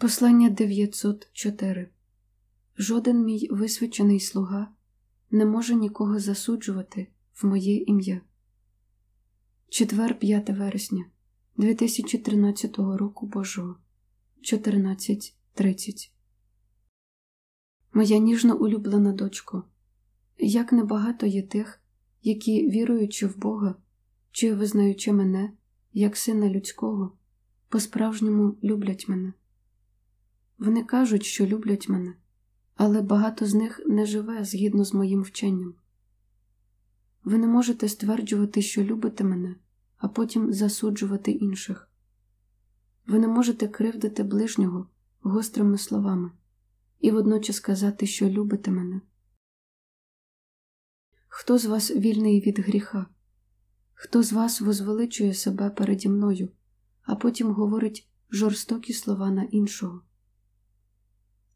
Послання 904 Жоден мій висвячений слуга не може нікого засуджувати в моє ім'я. Четвер 5 вересня 2013 року Божого 14.30 Моя ніжно улюблена дочко. Як небагато є тих, які, віруючи в Бога чи визнаючи мене як сина людського, по-справжньому люблять мене. Вони кажуть, що люблять мене, але багато з них не живе згідно з моїм вченням. Ви не можете стверджувати, що любите мене, а потім засуджувати інших. Ви не можете кривдити ближнього гострими словами і водночас казати, що любите мене. Хто з вас вільний від гріха? Хто з вас возвеличує себе переді мною, а потім говорить жорстокі слова на іншого?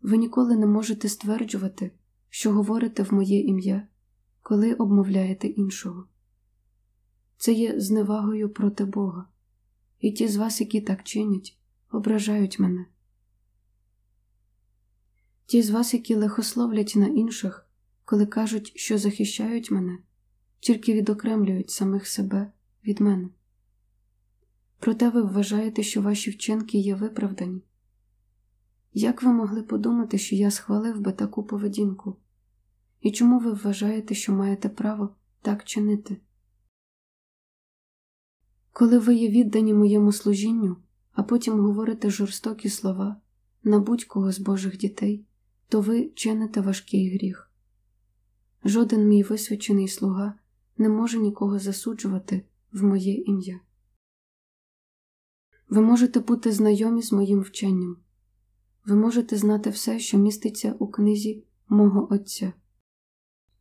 Ви ніколи не можете стверджувати, що говорите в моє ім'я, коли обмовляєте іншого. Це є зневагою проти Бога, і ті з вас, які так чинять, ображають мене. Ті з вас, які лихословлять на інших, коли кажуть, що захищають мене, тільки відокремлюють самих себе від мене. Проте ви вважаєте, що ваші вчинки є виправдані. Як ви могли подумати, що я схвалив би таку поведінку? І чому ви вважаєте, що маєте право так чинити? Коли ви є віддані моєму служінню, а потім говорите жорстокі слова на будь-кого з Божих дітей, то ви чините важкий гріх. Жоден мій висвячений слуга не може нікого засуджувати в моє ім'я. Ви можете бути знайомі з моїм вченням, ви можете знати все, що міститься у книзі мого Отця.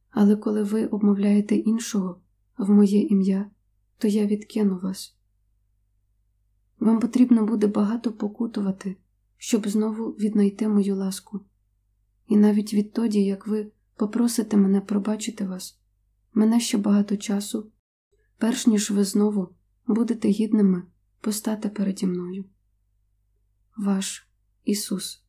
Але коли ви обмовляєте іншого в моє ім'я, то я відкину вас. Вам потрібно буде багато покутувати, щоб знову віднайти мою ласку. І навіть відтоді, як ви попросите мене пробачити вас, мене ще багато часу, перш ніж ви знову будете гідними постати переді мною. Ваш Isus.